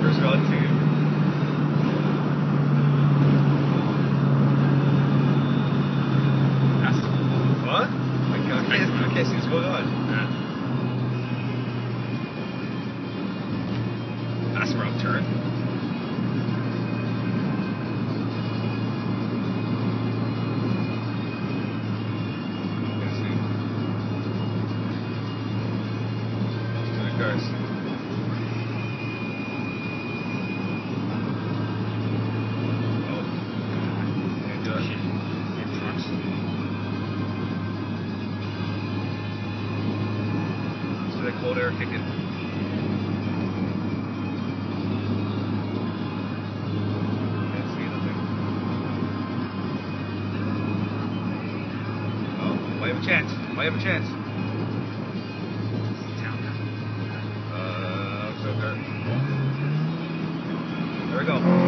number's relative. That's what? I can't, I can't see what's going on. Yeah. That's wrong turn. Guys. Cold air kicking. Oh, might have a chance. Might have a chance. Uh, okay. There we go.